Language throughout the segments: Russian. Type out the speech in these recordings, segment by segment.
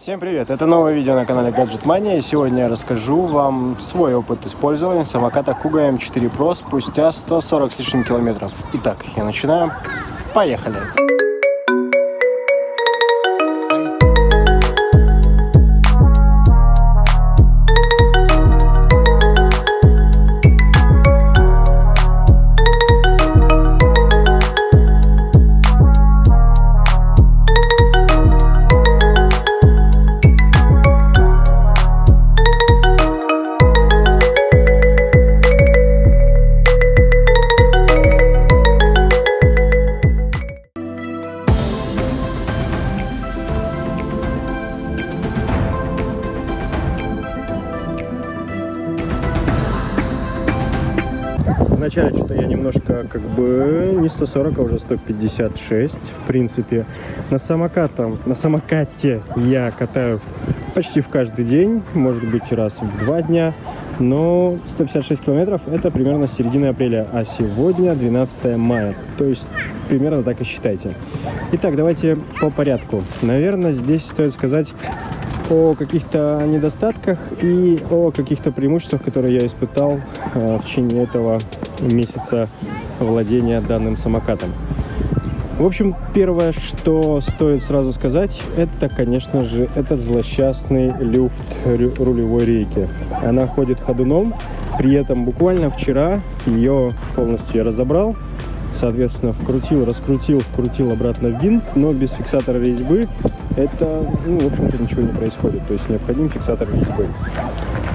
Всем привет! Это новое видео на канале Gadget Mania и сегодня я расскажу вам свой опыт использования самоката Kuga M4 Pro спустя 140 с лишним километров. Итак, я начинаю. Поехали! Вначале что-то я немножко как бы не 140, а уже 156 в принципе. На самокатом, на самокате я катаю почти в каждый день, может быть раз в два дня. Но 156 километров это примерно середина апреля, а сегодня 12 мая. То есть примерно так и считайте. Итак, давайте по порядку. Наверное, здесь стоит сказать о каких-то недостатках и о каких-то преимуществах, которые я испытал э, в течение этого месяца владения данным самокатом. В общем, первое, что стоит сразу сказать, это, конечно же, этот злосчастный люфт рулевой рейки. Она ходит ходуном, при этом буквально вчера ее полностью я разобрал, соответственно, вкрутил, раскрутил, вкрутил обратно в винт, но без фиксатора резьбы это, ну, в общем-то, ничего не происходит. То есть необходим фиксатор резьбы.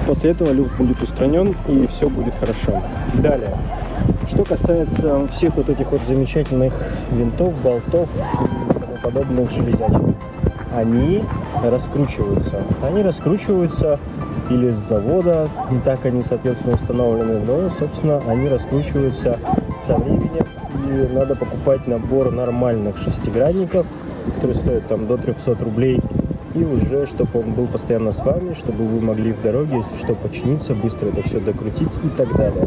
После этого люфт будет устранен и все будет хорошо. Далее. Что касается всех вот этих вот замечательных винтов, болтов и тому подобных железячек, они раскручиваются. Они раскручиваются или с завода, не так они, соответственно, установлены, но, собственно, они раскручиваются со временем, и надо покупать набор нормальных шестигранников, которые стоят там до 300 рублей, и уже, чтобы он был постоянно с вами, чтобы вы могли в дороге, если что, починиться, быстро это все докрутить и так далее.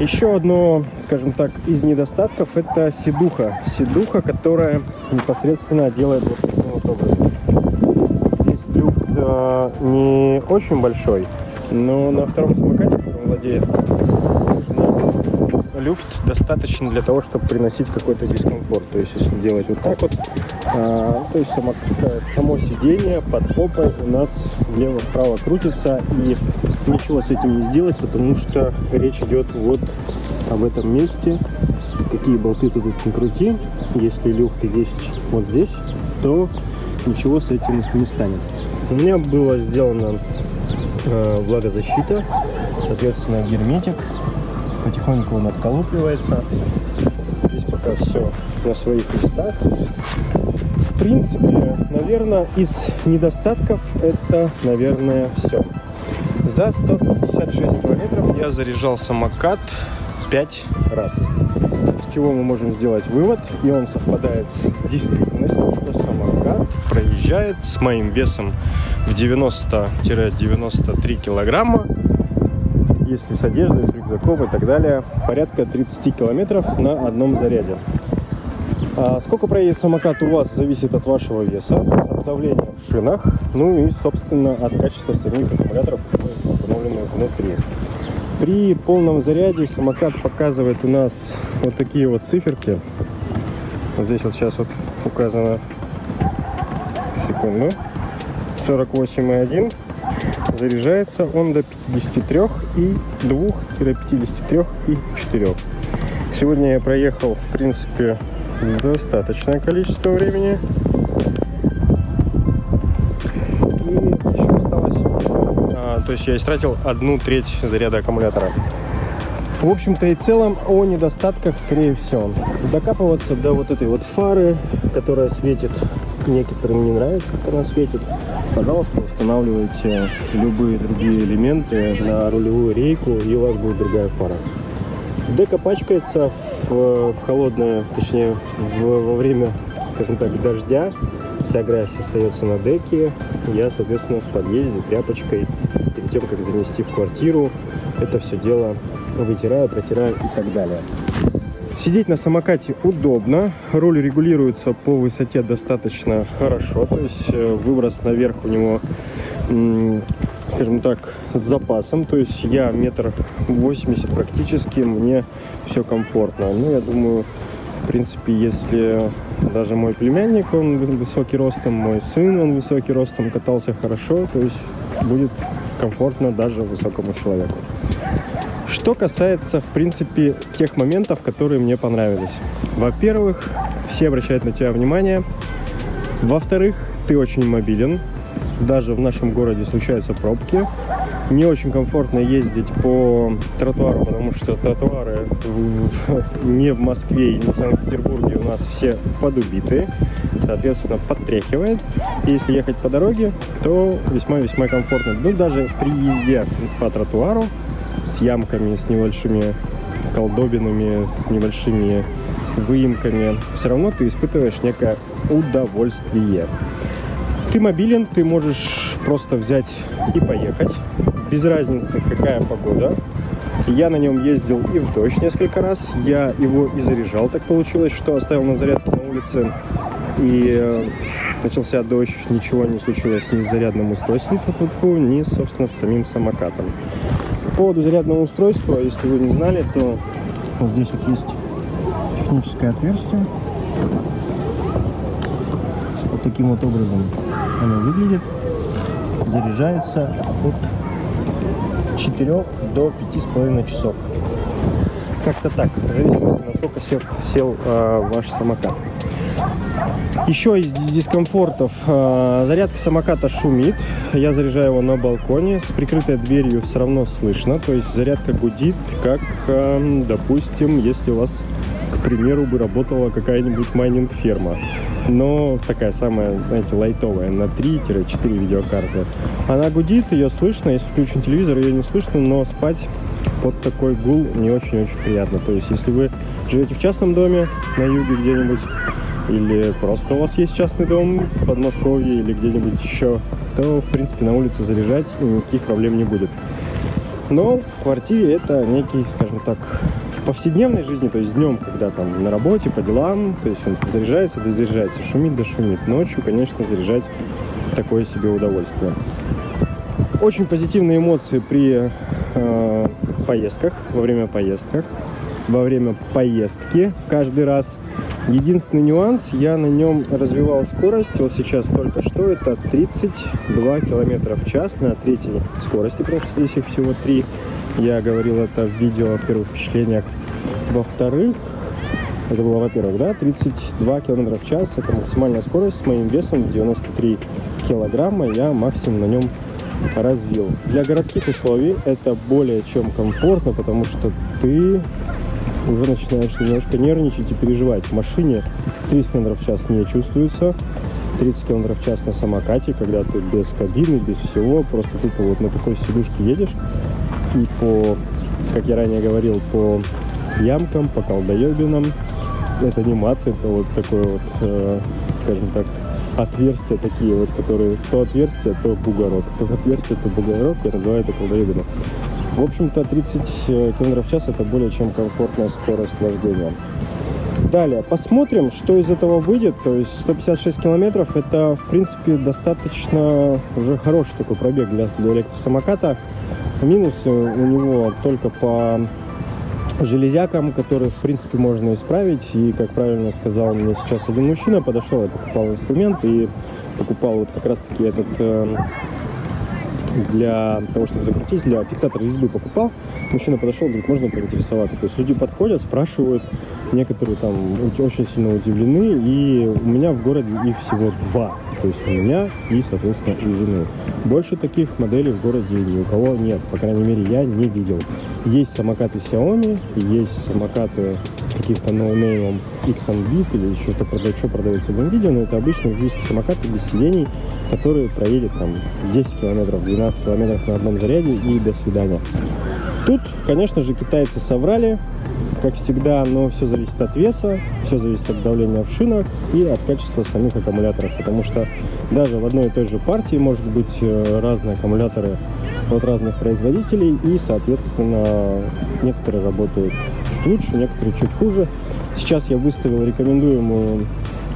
Еще одно, скажем так, из недостатков это седуха. Седуха, которая непосредственно делает вот таким вот образом. Здесь люфт э, не очень большой, но на втором самокате, которым владеет люфт достаточно для того, чтобы приносить какой-то дискомфорт. То есть, если делать вот так вот, а, то есть само, само сиденье под попой у нас влево-вправо крутится, и ничего с этим не сделать, потому что речь идет вот об этом месте. Какие болты ты тут не крути, если люфт есть вот здесь, то ничего с этим не станет. У меня было сделано э, влагозащита, соответственно, герметик потихоньку он отколупливается. Пока все на своих местах. В принципе, наверное, из недостатков это, наверное, все. За 156 километров я заряжал самокат 5 раз. С чего мы можем сделать вывод, и он совпадает с действительностью, что самокат проезжает с моим весом в 90-93 килограмма если с одеждой, с рюкзаком и так далее, порядка 30 километров на одном заряде. А сколько проедет самокат у вас, зависит от вашего веса, от давления в шинах, ну и, собственно, от качества самих аккумуляторов, установленных внутри. При полном заряде самокат показывает у нас вот такие вот циферки. Вот здесь вот сейчас вот указано, секунду, 48,1 Заряжается он до 53 и 2-53 и 4. Сегодня я проехал, в принципе, достаточное количество времени. И еще осталось... А, то есть я истратил одну треть заряда аккумулятора. В общем-то и целом о недостатках, скорее всего. Докапываться до вот этой вот фары, которая светит, некоторым не нравится, как она светит пожалуйста, устанавливайте любые другие элементы на рулевую рейку, и у вас будет другая фара. Дека пачкается в холодное, точнее, в, во время, скажем так, дождя. Вся грязь остается на деке. Я, соответственно, в подъезде тряпочкой, перед тем, как занести в квартиру, это все дело вытираю, протираю и так далее. Сидеть на самокате удобно, руль регулируется по высоте достаточно хорошо, то есть э, выброс наверх у него, скажем так, с запасом, то есть я метр восемьдесят практически, мне все комфортно. Ну, я думаю, в принципе, если даже мой племянник, он высокий ростом, мой сын, он высокий ростом, катался хорошо, то есть будет комфортно даже высокому человеку. Что касается, в принципе, тех моментов, которые мне понравились. Во-первых, все обращают на тебя внимание. Во-вторых, ты очень мобилен. Даже в нашем городе случаются пробки. Не очень комфортно ездить по тротуару, потому что тротуары не в Москве и не в Санкт-Петербурге у нас все подубитые, соответственно, подтряхивает. И если ехать по дороге, то весьма-весьма комфортно. Ну, даже при езде по тротуару с ямками, с небольшими колдобинами, с небольшими выемками, все равно ты испытываешь некое удовольствие. Ты мобилен, ты можешь просто взять и поехать, без разницы какая погода. Я на нем ездил и в дождь несколько раз, я его и заряжал, так получилось, что оставил на зарядке на улице, и э, начался дождь, ничего не случилось ни с зарядным устройством, ни, собственно, с самим самокатом поводу зарядного устройства, если вы не знали, то вот здесь вот есть техническое отверстие. Вот таким вот образом оно выглядит. Заряжается от 4 до 5,5 часов. Как-то так, в зависимости, насколько сел, сел э, ваш самокат. Еще из дискомфортов. А, зарядка самоката шумит. Я заряжаю его на балконе. С прикрытой дверью все равно слышно. То есть зарядка гудит, как, а, допустим, если у вас, к примеру, бы работала какая-нибудь майнинг-ферма. Но такая самая, знаете, лайтовая, на 3-4 видеокарты. Она гудит, ее слышно. Если включен телевизор, ее не слышно, но спать под такой гул не очень-очень приятно. То есть, если вы живете в частном доме на юге где-нибудь, или просто у вас есть частный дом в Подмосковье или где-нибудь еще, то, в принципе, на улице заряжать никаких проблем не будет. Но в квартире это некий, скажем так, повседневной жизни, то есть днем, когда там на работе, по делам, то есть он заряжается, да заряжается, шумит, да шумит. Ночью, конечно, заряжать такое себе удовольствие. Очень позитивные эмоции при э, поездках, во время поездок, во время поездки каждый раз – Единственный нюанс, я на нем развивал скорость, вот сейчас только что, это 32 километра в час на третьей скорости, потому что здесь их всего три. Я говорил это в видео о первых впечатлениях. Во-вторых, это было, во-первых, да, 32 километра в час, это максимальная скорость с моим весом 93 килограмма, я максимум на нем развил. Для городских условий это более чем комфортно, потому что ты уже начинаешь немножко нервничать и переживать. В машине 30 км в час не чувствуется, 30 км в час на самокате, когда ты без кабины, без всего, просто тупо вот на такой сидушке едешь. И по, как я ранее говорил, по ямкам, по колдоебинам, это не мат, это вот такое вот, э, скажем так, отверстия такие вот, которые то отверстие, то бугорок. То отверстие, то бугорок, я называю это колдоебином. В общем-то, 30 э, км в час это более чем комфортная скорость вождения. Далее, посмотрим, что из этого выйдет. То есть 156 километров это, в принципе, достаточно уже хороший такой пробег для, для электросамоката. Минусы у него только по железякам, которые, в принципе, можно исправить. И, как правильно сказал мне сейчас один мужчина, подошел, я покупал инструмент и покупал вот как раз-таки этот э, для того, чтобы закрутить, для фиксатора резьбы покупал. Мужчина подошел, говорит, можно поинтересоваться. То есть люди подходят, спрашивают, некоторые там очень сильно удивлены, и у меня в городе их всего два. То есть у меня и, соответственно, у жены. Больше таких моделей в городе ни у кого нет. По крайней мере, я не видел. Есть самокаты Xiaomi, есть самокаты каких-то ноунеймом X-Bit или еще что, продает, что продается в видео, но это обычные электрические самокаты без сидений, которые проедет там 10 километров, 12 километров на одном заряде и до свидания. Тут, конечно же, китайцы соврали, как всегда, но все зависит от веса, все зависит от давления в шинах и от качества самих аккумуляторов, потому что даже в одной и той же партии может быть э, разные аккумуляторы от разных производителей, и, соответственно, некоторые работают чуть лучше, некоторые чуть хуже. Сейчас я выставил рекомендуемую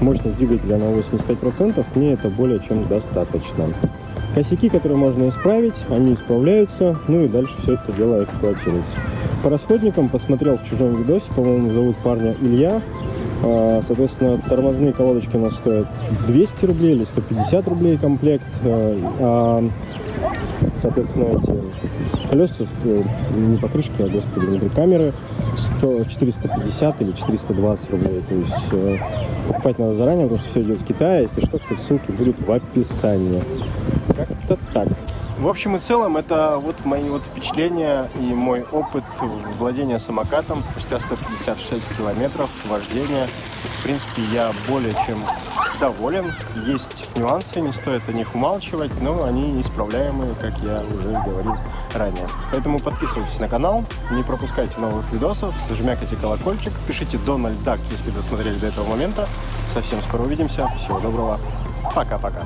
мощность двигателя на 85%, мне это более чем достаточно. Косяки, которые можно исправить, они исправляются, ну и дальше все это дело эксплуатировать. По расходникам посмотрел в чужом видосе, по-моему, зовут парня Илья. А, соответственно, тормозные колодочки у нас стоят 200 рублей или 150 рублей комплект. А, а соответственно, эти колеса, э, не покрышки, а, господи, внутри камеры, 100, 450 или 420 рублей. То есть э, покупать надо заранее, потому что все идет с Китая. Если что, кстати, ссылки будут в описании. Как-то так. В общем и целом, это вот мои вот впечатления и мой опыт владения самокатом спустя 156 километров вождения. В принципе, я более чем доволен. Есть нюансы, не стоит о них умалчивать, но они исправляемые, как я уже говорил ранее. Поэтому подписывайтесь на канал, не пропускайте новых видосов, зажмякайте колокольчик, пишите Дональд Дак, если досмотрели до этого момента. Совсем скоро увидимся. Всего доброго. Пока-пока.